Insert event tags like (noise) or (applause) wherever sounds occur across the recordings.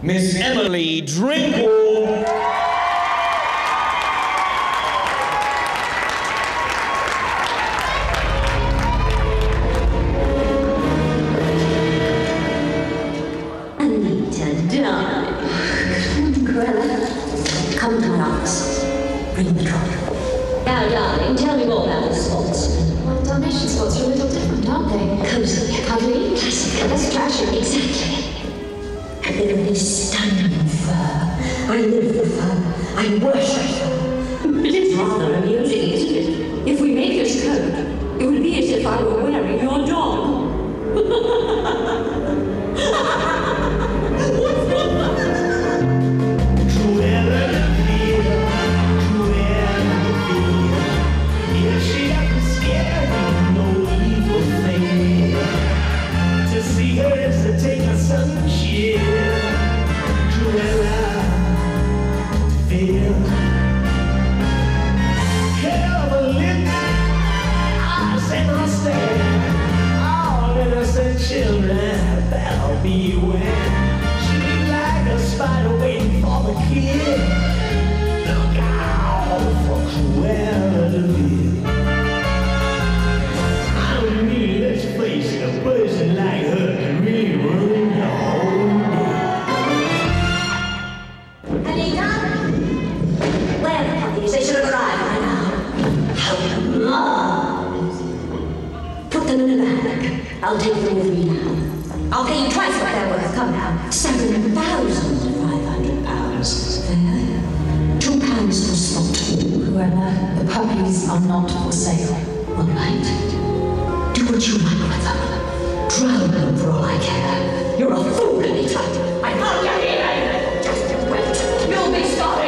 Miss Emily Drinkall. Anita, darling. Come to our office. Bring the trolley. Now, darling, tell me more about the spots. Well, Dalmatian spots are a little different, aren't they? Cozy. Classic. That's. Exactly. There is stunning fur. I live for fur. I worship fur. Little mother of you. I'll take them with me now. I'll pay you twice what they're worth. Come now. Seven thousand five hundred pounds. There. Two pounds for spot two. Whoever, the puppies are not for sale. All right. Do what you like with them. Drown them for all I care. You're a fool, Anita. I can't get in. Just wait. You'll be sorry.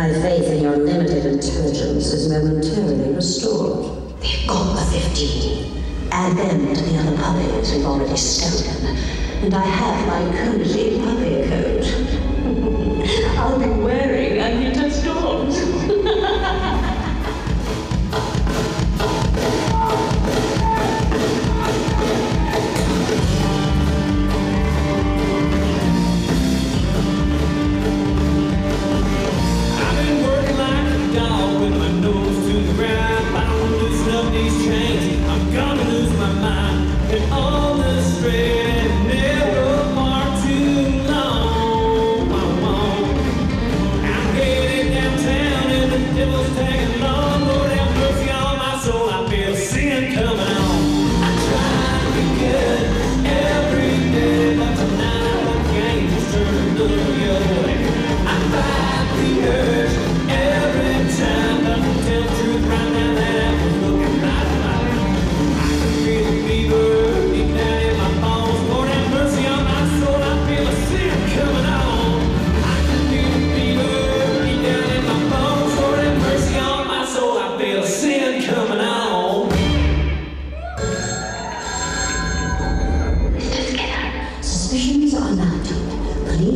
My faith in your limited intelligence is momentarily restored. They've got the 15. Add them to the other puppies we've already stolen. And I have my cozy puppy coat. (laughs) I'll be wearing Anita's dorms. (laughs)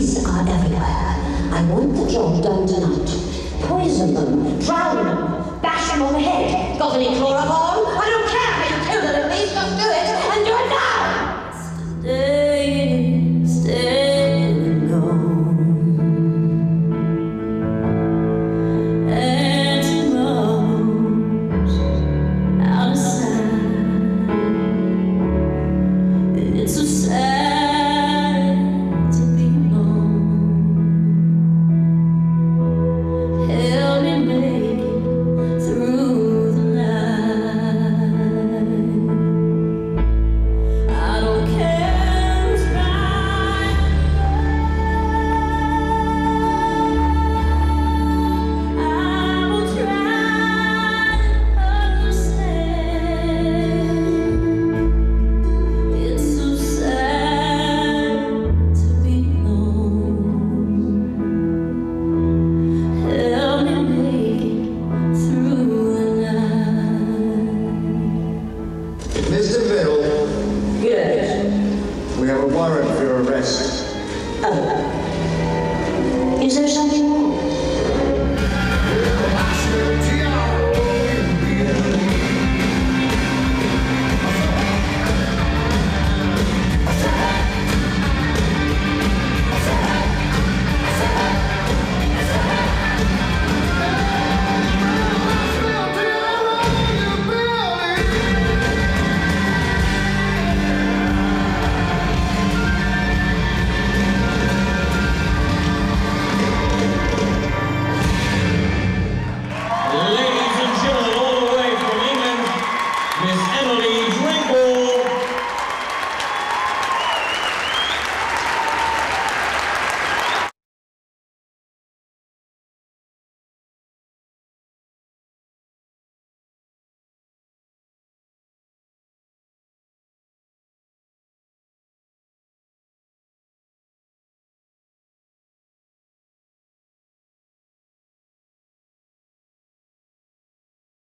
Police are everywhere. I want the job done tonight. Poison them, drown them, bash them on the head. Got any chloroform? I don't care how you kill them, just do it and do it now! Stay, stay It's so sad.